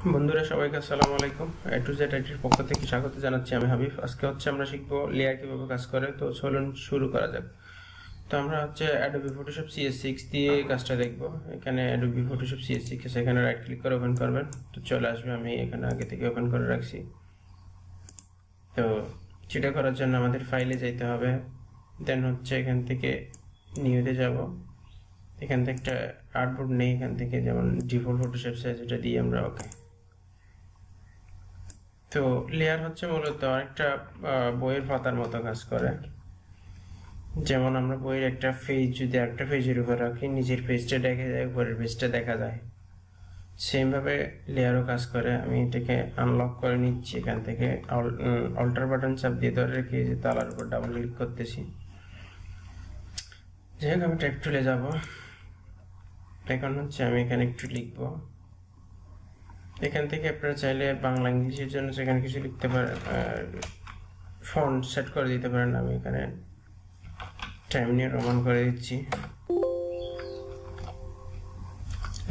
বন্ধুরা, সবাইকে আসসালামু আলাইকুম। এ টু জেড আইটির পক্ষ থেকে স্বাগত জানাচ্ছি আমি হাবিব। আজকে হচ্ছে আমরা শিখব লেয়ার কীভাবে কাজ করে। তো চলুন শুরু করা যাক। তো আমরা হচ্ছে অ্যাডোবি ফটোশপ সিএস সিক্স দিয়ে কাজটা দেখব। এখানে অ্যাডোবি ফটোশপ সিএস সিক্স এখানে রাইট ক্লিক করে ওপেন করবেন। তো চলে আসবে, আমি এখানে আগে থেকে ওপেন করে রাখছি। তো সেটা করার জন্য আমাদের ফাইলে যাইতে হবে। দেন হচ্ছে এখান থেকে নিউতে যাব। এখান থেকে একটা আর্টবোর্ড নেই, এখান থেকে যেমন ডিফল্ট ফটোশপ সাইজ এটা দিয়ে আমরা ওকে তো লেয়ার হচ্ছে মূলত একটা বইয়ের পাতার মতো কাজ করে। যেমন আমরা বইয়ের একটা পেজ যদি একটা পেজের উপর রাখি, নিজের পেজটা দেখা যায়, উপরের পেজটা দেখা যায়। সেমভাবে লেয়ারও কাজ করে। আমি এটাকে আনলক করে নিচ্ছি এখান থেকে। অল্টার বাটন চাপ দিয়ে ধরে রেখে যে তালার উপর ডাবল ক্লিক করতেছি। যাই হোক, আমি টাইপ টুলে যাব। এখন হচ্ছে আমি এখানে একটু লিখব। এখান থেকে আপনারা চাইলে বাংলা ইংলিশের জন্য সেখানে কিছু লিখতে পারেন ফন্ট সেট করে দিতে পারেন। আমি এখানে টাইম নিয়ে রোমান করে দিচ্ছি।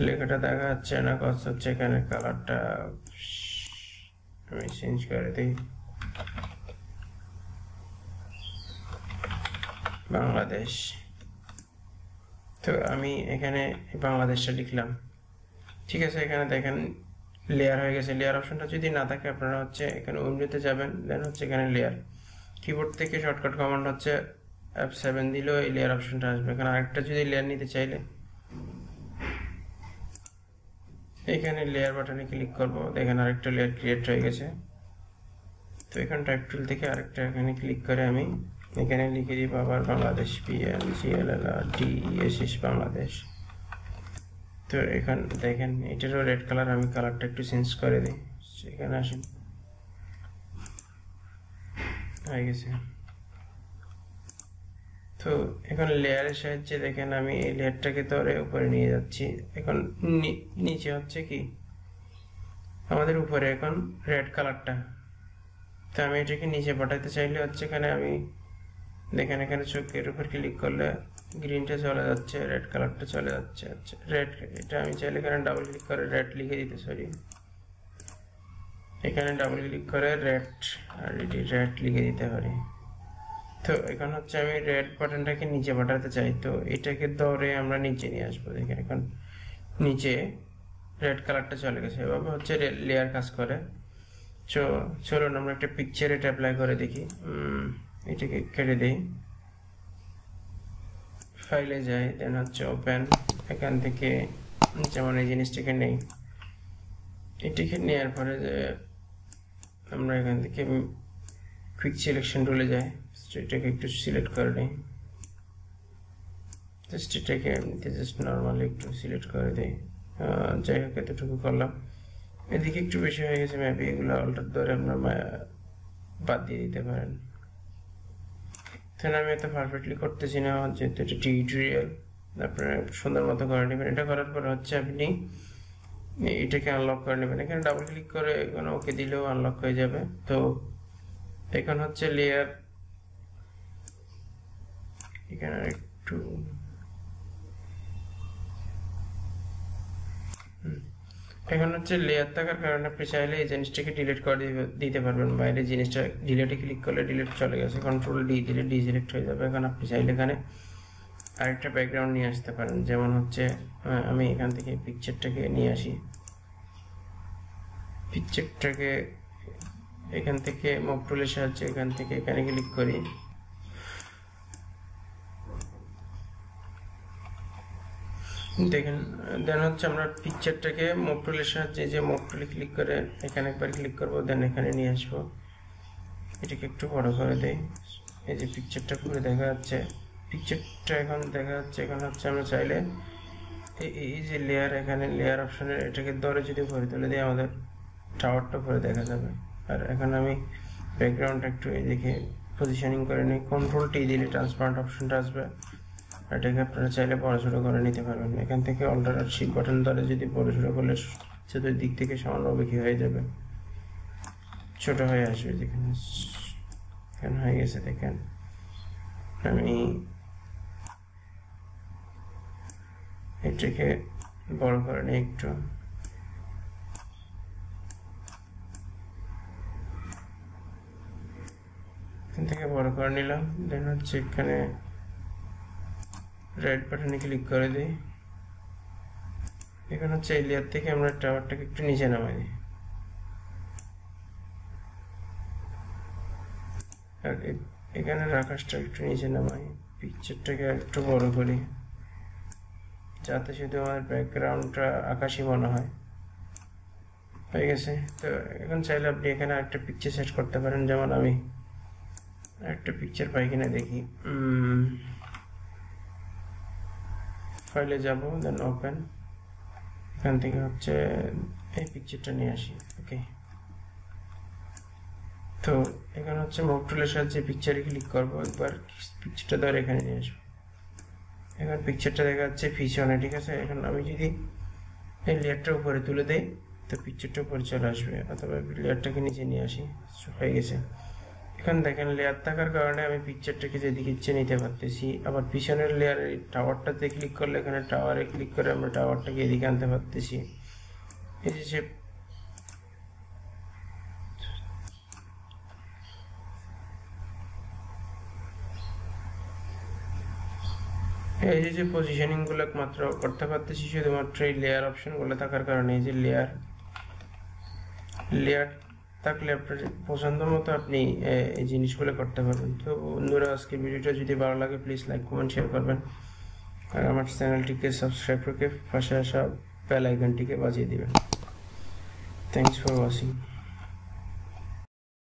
লেখাটা দেখা যাচ্ছে না কষ্ট হচ্ছে এখানে কালারটা আমি চেঞ্জ করে দিই। বাংলাদেশ। তো আমি এখানে বাংলাদেশটা লিখলাম। ঠিক আছে, এখানে দেখেন লেয়ার হয়ে গেছে। লেয়ার অপশনটা যদি না থাকে, আপনারা হচ্ছে এখানে উইন্ডোতে যাবেন দেন হচ্ছে এখানে লেয়ার কিবোর্ড থেকে শর্টকাট কমান্ড হচ্ছে অ্যাপ সেভেন দিলেও এই লেয়ার অপশনটা আসবে। এখানে আরেকটা যদি লেয়ার নিতে চাইলে, এখানে লেয়ার বাটনে ক্লিক করব। দেখেন আরেকটা লেয়ার ক্রিয়েট হয়ে গেছে। তো এখানে টাইপ টুল থেকে আরেকটা এখানে ক্লিক করে আমি এখানে লিখে দিব আবার Bangladesh P N G L L R D S S Bangladesh তো এখান দেখেন, এটারও রেড কালার আমি কালারটা একটু চেঞ্জ করে দিই। এখানে আসেন। হয়ে গেছে। তো এখন লেয়ারের সাহায্যে দেখেন, আমি এই লেয়ারটাকে ধরে উপরে নিয়ে যাচ্ছি। এখন নিচে হচ্ছে কি? আমাদের উপরে এখন রেড কালারটা তো আমি এটাকে নিচে পাঠাতে চাইলে হচ্ছে এখানে আমি দেখেন, এখানে চোখের উপর ক্লিক করলে গ্রিনটা চলে যাচ্ছে রেড কালারটা চলে যাচ্ছে আচ্ছা রেড এটা আমি চাইলে এখানে ডাবল ক্লিক করে রেড লিখে দিতে সরি এখানে ডাবল ক্লিক করে রেড আর এটি রেড লিখে দিতে পারি। তো এখন হচ্ছে আমি রেড বাটনটাকে নিচে পাঠাতে চাই। তো এটাকে ধরে আমরা নিচে নিয়ে আসব, দেখেন এখন নিচে রেড কালারটা চলে গেছে। এভাবে হচ্ছে লেয়ার কাজ করে। চো চলুন আমরা একটা পিকচার এটা অ্যাপ্লাই করে দেখি। এটাকে কেটে দিই। ফাইলে যাই দেন হচ্ছে ওপেন এখান থেকে যেমন এই জিনিসটাকে নেই। এটিকে নেওয়ার পরে যে আমরা এখান থেকে কুইক সিলেকশন টুলে যাই এটাকে একটু সিলেক্ট করে নিই। জাস্ট এটাকে জাস্ট নর্মালি একটু সিলেক্ট করে দিই। যাই হোক, এতটুকু করলাম। এদিকে একটু বেশি হয়ে গেছে মেবি এগুলো অল্টার ধরে আপনার বাদ দিয়ে দিতে পারেন। তাহলে আমি এত পারফেক্টলি করতেছি না, যেহেতু এটা টিউটোরিয়াল আপনারা সুন্দর মতো করে নেবেন। এটা করার পর হচ্ছে আপনি এটাকে আনলক করে নেবেন। এখানে ডাবল ক্লিক করে এখানে ওকে দিলেও আনলক হয়ে যাবে। তো এখন হচ্ছে লেয়ার এখানে একটু এখন হচ্ছে লেয়ার থাকার কারণে আপনি চাইলে এই জিনিসটাকে ডিলিট করে দিতে পারবেন বাইরে জিনিসটা ডিলেটে ক্লিক করলে ডিলিট চলে গেছে কন্ট্রোল ডি দিলে ডি সিলেক্ট হয়ে যাবে। এখন আপনি চাইলে এখানে আরেকটা ব্যাকগ্রাউন্ড নিয়ে আসতে পারেন, যেমন হচ্ছে আমি এখান থেকে পিকচারটাকে নিয়ে আসি। পিকচারটাকে এখান থেকে মকটুলের সাহায্যে এখান থেকে এখানে ক্লিক করি। দেখেন দেন হচ্ছে আমরা পিকচারটাকে মুভ টুলের সাহায্যে যে মুভ টুলে ক্লিক করে এখানে একবার ক্লিক করব দেন এখানে নিয়ে আসব। এটাকে একটু বড় করে দেই। এই যে পিকচারটা পুরো দেখা যাচ্ছে। পিকচারটা এখন দেখা যাচ্ছে, এখন হচ্ছে আমরা চাইলে এই যে লেয়ার এখানে লেয়ার অপশনে এটাকে ধরে যদি ভরে তুলে দিই, আমাদের টাওয়ারটা ভরে দেখা যাবে। আর এখন আমি ব্যাকগ্রাউন্ডটা একটু এদিকে পজিশনিং করে নিই। কন্ট্রোল টি দিলে ট্রান্সপারেন্ট অপশনটা আসবে। এটাকে আপনারা চাইলে বড়সড়ো করে নিতে পারবেন। এখান থেকে অল্টার শিপ বাটন দ্বারা যদি বড়সড়ো করলে দিক থেকে সমানভাবে কী হয়ে যাবে। ছোট হয়ে আসবে যেখানে কেন হয়ে গেছে দেখেন। আমি এটাকে বড় করে নিই একটু। এখান থেকে বড় করে নিলাম। দেন হচ্ছে এখানে রাইট বাটনে ক্লিক করে দিই। এখানে হচ্ছে এই লেয়ার থেকে আমরা টাওয়ারটাকে একটু নিচে নামাই দিই। আর এখানে আকাশটা একটু নিচে নামাই পিকচারটাকে একটু বড় করি, যাতে শুধু আমার ব্যাকগ্রাউন্ডটা আকাশই মনে হয়। হয়ে গেছে। তো এখন চাইলে আপনি এখানে একটা পিকচার সেট করতে পারেন। যেমন আমি একটা পিকচার পাই কিনা দেখি। ফাইলে যাব দেন ওপেন এখান থেকে হচ্ছে এই পিকচারটা নিয়ে আসি ওকে তো এখানে হচ্ছে মুভ টুলের সাহায্যে পিকচারে ক্লিক করব, একবার পিকচারটা ধরে এখানে নিয়ে আসব। এখন পিকচারটা দেখা যাচ্ছে পিছনে, ঠিক আছে? এখন আমি যদি এই লেয়ারটা উপরে তুলে দেই, তো পিকচারটা উপরে চলে আসবে, অথবা লেয়ারটাকে নিচে নিয়ে আসি, হয়ে গেছে। এখন দেখেন লেয়ার থাকার কারণে আমি পিকচারটাকে যেদিকে ইচ্ছে নিতে পারতেছি। আবার পিছনের লেয়ার টাওয়ারটাতে ক্লিক করলে এখানে টাওয়ারে ক্লিক করে আমরা টাওয়ারটাকে এদিকে আনতে পারতেছি। এই যে এই যে যে পজিশনিংগুলো মাত্র করতে পারতেছি, শুধুমাত্র এই লেয়ার অপশনগুলো থাকার কারণে এই যে লেয়ার লেয়ার থাকলে আপনার পছন্দ মতো আপনি এই জিনিসগুলো করতে পারবেন। তো বন্ধুরা, আজকে ভিডিওটা যদি ভালো লাগে প্লিজ লাইক কমেন্ট শেয়ার করবেন। আর আমার চ্যানেলটিকে সাবস্ক্রাইব করে পাশে আসা বেল আইকনটিকে বাজিয়ে দেবেন। Thanks for watching